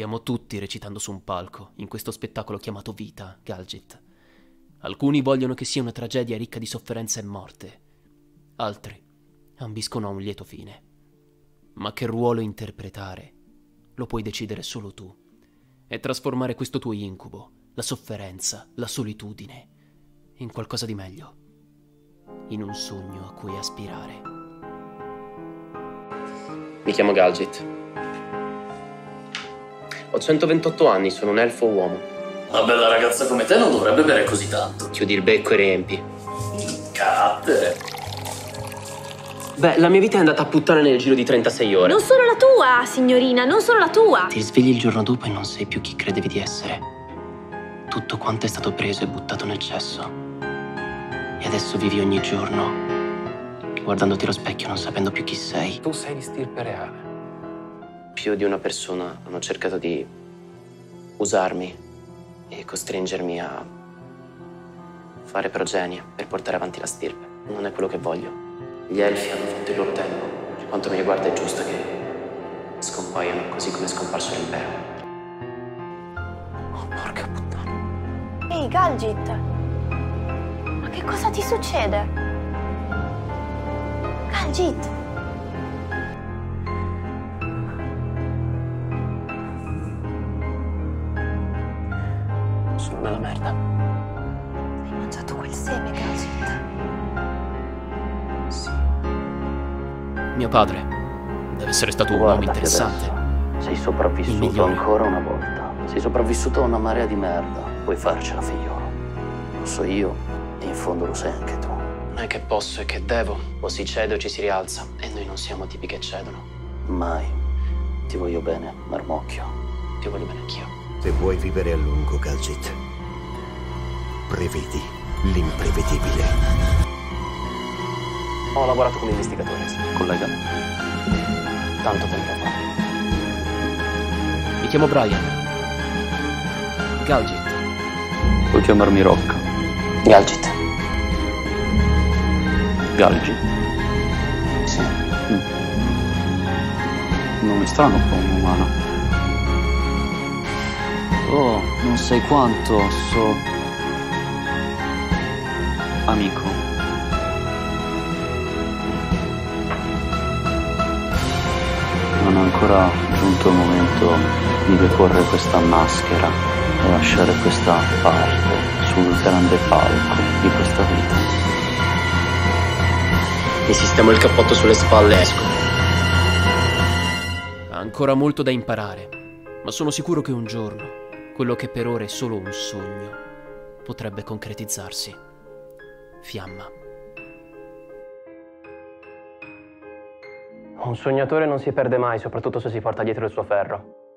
Stiamo tutti recitando su un palco, in questo spettacolo chiamato vita, Galgit. Alcuni vogliono che sia una tragedia ricca di sofferenza e morte. Altri ambiscono a un lieto fine. Ma che ruolo interpretare lo puoi decidere solo tu. E trasformare questo tuo incubo, la sofferenza, la solitudine, in qualcosa di meglio. In un sogno a cui aspirare. Mi chiamo Galgit. Ho 128 anni, sono un elfo uomo. Una bella ragazza come te non dovrebbe bere così tanto. Chiudi il becco e riempi. Carattere. Beh, la mia vita è andata a puttane nel giro di 36 ore. Non solo la tua, signorina, non solo la tua. Ti svegli il giorno dopo e non sei più chi credevi di essere. Tutto quanto è stato preso e buttato nel cesso. E adesso vivi ogni giorno guardandoti allo specchio non sapendo più chi sei. Tu sei di stirpe reale. Più di una persona hanno cercato di usarmi e costringermi a fare progenie per portare avanti la stirpe. Non è quello che voglio. Gli elfi hanno fatto il loro tempo. Per quanto mi riguarda è giusto che scompaiano così come è scomparso l'impero. Oh, porca puttana. Ehi, Galgit. Ma che cosa ti succede? Galgit. Nella merda. Hai mangiato quel seme, Galgit. Sì. Mio padre deve essere stato un uomo interessante. Sei sopravvissuto ancora una volta. Sei sopravvissuto a una marea di merda. Puoi farcela, figliolo. Lo so io e in fondo lo sai anche tu. Non è che posso e che devo. O si cede o ci si rialza. E noi non siamo tipi che cedono. Mai. Ti voglio bene, marmocchio. Ti voglio bene anch'io. Se vuoi vivere a lungo, Galgit, prevedi l'imprevedibile. Ho lavorato come investigatore, sì. Collega? tanto tempo fa. Mi chiamo Brian. Galgit. Puoi chiamarmi Rocca. Galgit. Galgi. Sì. Nome strano per un umano. Oh, non sai quanto so... Amico. Non è ancora giunto il momento di deporre questa maschera e lasciare questa parte sul grande palco di questa vita. Mi sistemo il cappotto sulle spalle e esco. Ha ancora molto da imparare, ma sono sicuro che un giorno, quello che per ora è solo un sogno, potrebbe concretizzarsi. Fiamma. Un sognatore non si perde mai, soprattutto se si porta dietro il suo ferro.